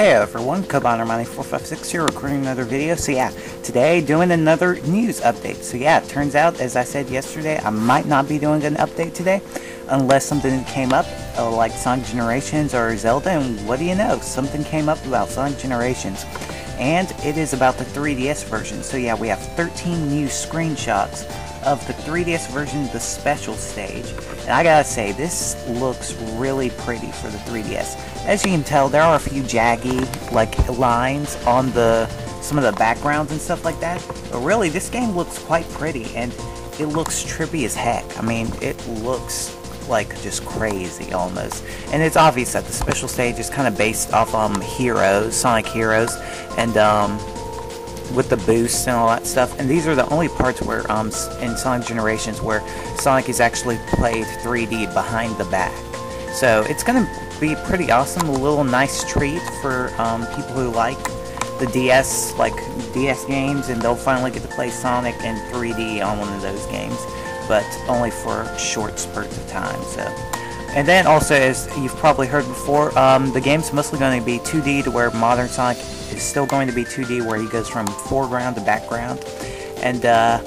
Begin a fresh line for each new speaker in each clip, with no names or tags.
Hey everyone, Cobanermani456 here recording another video. So yeah, today doing another news update. So yeah, it turns out, as I said yesterday, I might not be doing an update today unless something came up uh, like Sonic Generations or Zelda, and what do you know, something came up about Sonic Generations. And it is about the 3DS version. So yeah, we have 13 new screenshots of the 3DS version, the special stage. And I gotta say, this looks really pretty for the 3DS. As you can tell, there are a few jaggy, like, lines on the some of the backgrounds and stuff like that. But really, this game looks quite pretty, and it looks trippy as heck. I mean, it looks like just crazy almost. And it's obvious that the special stage is kind of based off um Heroes, Sonic Heroes, and um with the boosts and all that stuff. And these are the only parts where um in Sonic Generations where Sonic is actually played 3D behind the back. So it's gonna be pretty awesome, a little nice treat for um, people who like the DS, like DS games, and they'll finally get to play Sonic in 3D on one of those games, but only for short spurts of time. So, and then also, as you've probably heard before, um, the game's mostly going to be 2D, to where modern Sonic is still going to be 2D, where he goes from foreground to background, and uh,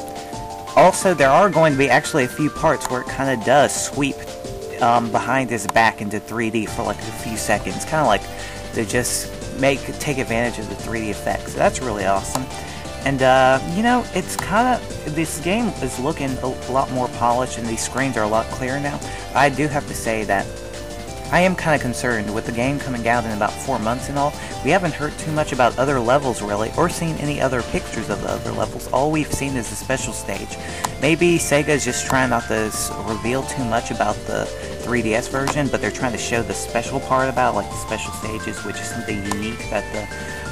also there are going to be actually a few parts where it kind of does sweep um, behind his back into 3D for like a few seconds, kind of like to just make take advantage of the 3D effects. So that's really awesome. And uh, you know, it's kind of this game is looking a lot more polished, and these screens are a lot clearer now. I do have to say that I am kind of concerned with the game coming out in about four months and all. We haven't heard too much about other levels really, or seen any other pictures of the other levels. All we've seen is the special stage. Maybe Sega is just trying not to reveal too much about the 3DS version, but they're trying to show the special part about, like the special stages, which is something unique that the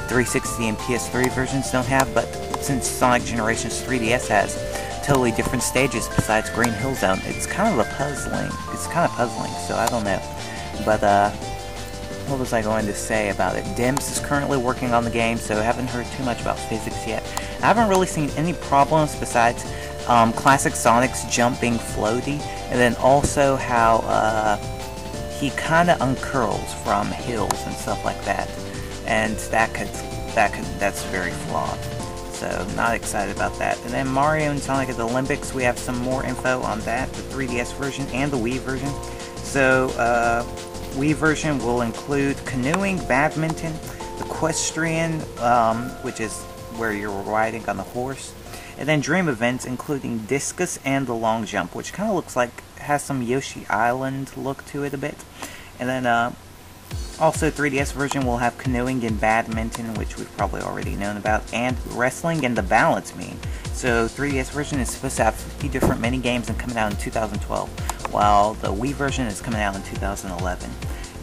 360 and PS3 versions don't have. But since Sonic Generations 3DS has totally different stages besides Green Hill Zone, it's kind of a puzzling. It's kind of puzzling, so I don't know. But uh, what was I going to say about it? Dimps is currently working on the game, so I haven't heard too much about physics yet. I haven't really seen any problems besides um, classic Sonic's jumping floaty, and then also how uh, he kind of uncurls from hills and stuff like that, and that could that could that's very flawed. So not excited about that. And then Mario and Sonic at the Olympics, we have some more info on that, the 3DS version and the Wii version. So uh, Wii version will include canoeing, badminton, equestrian, um, which is where you're riding on the horse, and then dream events including discus and the long jump, which kind of looks like has some Yoshi Island look to it a bit. And then uh, also 3DS version will have canoeing and badminton, which we've probably already known about, and wrestling and the balance beam. So 3DS version is supposed to have 50 different mini games and coming out in 2012, while the Wii version is coming out in 2011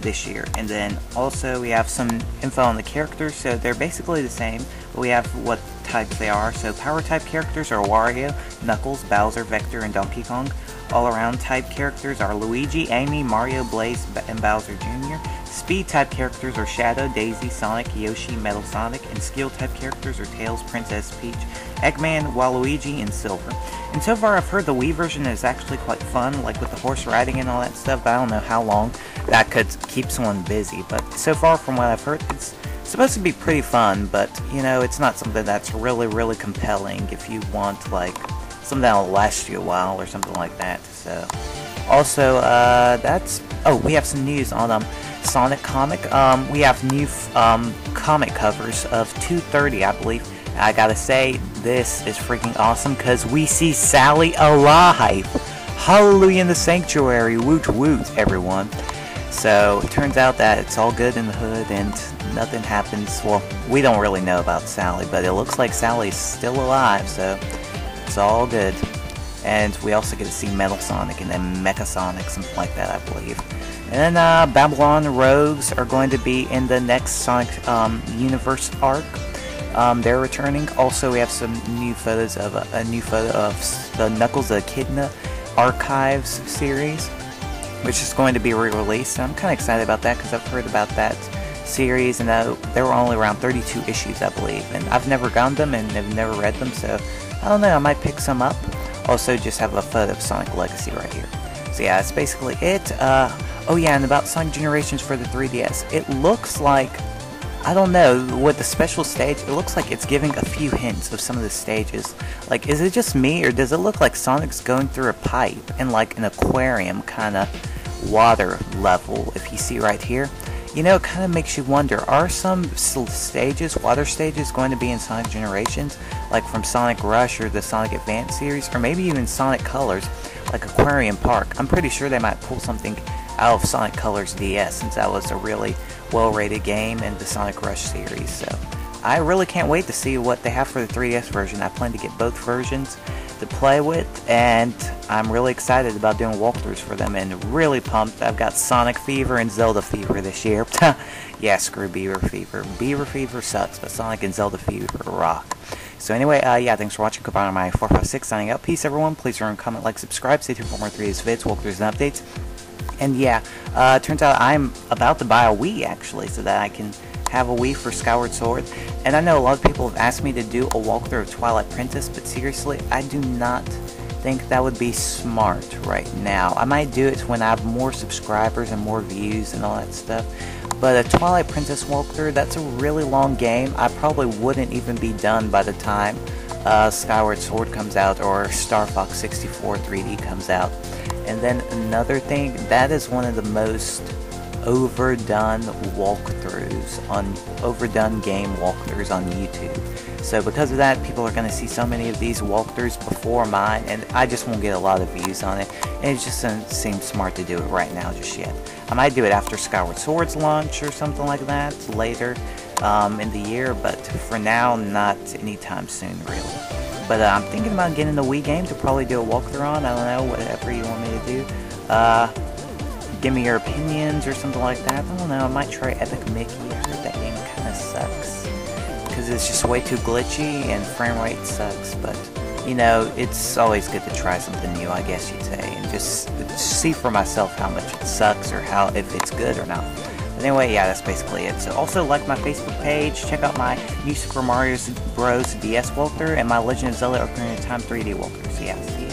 this year. And then also we have some info on the characters, so they're basically the same, but we have what types they are. So power type characters are Wario, Knuckles, Bowser, Vector, and Donkey Kong. All around type characters are Luigi, Amy, Mario, Blaze, and Bowser Jr. Speed type characters are Shadow, Daisy, Sonic, Yoshi, Metal Sonic, and skill type characters are Tails, Princess Peach, Eggman, Waluigi, and Silver. And so far I've heard the Wii version is actually quite fun, like with the horse riding and all that stuff, but I don't know how long that could keep someone busy. But so far from what I've heard, it's supposed to be pretty fun, but you know, it's not something that's really, really compelling if you want like something that'll last you a while or something like that. So, also, uh, that's oh, we have some news on um Sonic comic. Um, we have new um comic covers of 230, I believe. I gotta say, this is freaking awesome because we see Sally alive. Hallelujah in the sanctuary. Woot woot, everyone. So it turns out that it's all good in the hood and nothing happens. Well, we don't really know about Sally, but it looks like Sally's still alive, so it's all good. And we also get to see Metal Sonic and then Mecha Sonic, something like that, I believe. And then uh, Babylon Rogues are going to be in the next Sonic um, Universe arc. Um, they're returning. Also, we have some new photos of a, a new photo of the Knuckles Echidna Archives series which is going to be re-released. I'm kind of excited about that because I've heard about that series and uh, there were only around 32 issues, I believe. And I've never gotten them and have never read them, so I don't know, I might pick some up. Also, just have a photo of Sonic Legacy right here. So yeah, that's basically it. Uh, oh yeah, and about Sonic Generations for the 3DS. It looks like I don't know, with the special stage, it looks like it's giving a few hints of some of the stages. Like, is it just me, or does it look like Sonic's going through a pipe in like an aquarium kind of water level, if you see right here? You know, it kind of makes you wonder, are some stages, water stages, going to be in Sonic Generations? Like from Sonic Rush or the Sonic Advance series, or maybe even Sonic Colors, like Aquarium Park. I'm pretty sure they might pull something out of Sonic Colors DS, since that was a really well-rated game in the Sonic Rush series. So I really can't wait to see what they have for the 3DS version. I plan to get both versions to play with, and I'm really excited about doing walkthroughs for them and really pumped. I've got Sonic Fever and Zelda Fever this year. yeah, screw Beaver Fever. Beaver Fever sucks, but Sonic and Zelda Fever rock. So anyway, uh, yeah, thanks for watching. Goodbye on my 456 signing out. Peace, everyone. Please remember, comment, like, subscribe. Stay tuned for more 3DS vids, walkthroughs, and updates. And yeah, uh, turns out I'm about to buy a Wii actually, so that I can have a Wii for Skyward Sword. And I know a lot of people have asked me to do a walkthrough of Twilight Princess, but seriously, I do not think that would be smart right now. I might do it when I have more subscribers and more views and all that stuff. But a Twilight Princess walkthrough, that's a really long game. I probably wouldn't even be done by the time uh, Skyward Sword comes out or Star Fox 64 3D comes out. And then another thing, that is one of the most overdone walkthroughs on overdone game walkthroughs on YouTube. So because of that, people are going to see so many of these walkthroughs before mine, and I just won't get a lot of views on it. And it just doesn't seem smart to do it right now just yet. I might do it after Skyward Sword's launch or something like that later um, in the year, but for now, not anytime soon, really. But uh, I'm thinking about getting the Wii game to probably do a walkthrough on. I don't know, whatever you want me to do. Uh, give me your opinions or something like that. I don't know, I might try Epic Mickey. I heard that game kind of sucks. Because it's just way too glitchy and frame rate sucks. But, you know, it's always good to try something new, I guess you'd say. And just see for myself how much it sucks or how if it's good or not. Anyway, yeah, that's basically it. So also like my Facebook page, check out my new Super Mario Bros. DS walkthrough, and my Legend of Zelda Ocarina of Time 3D walkthrough. So yeah, see.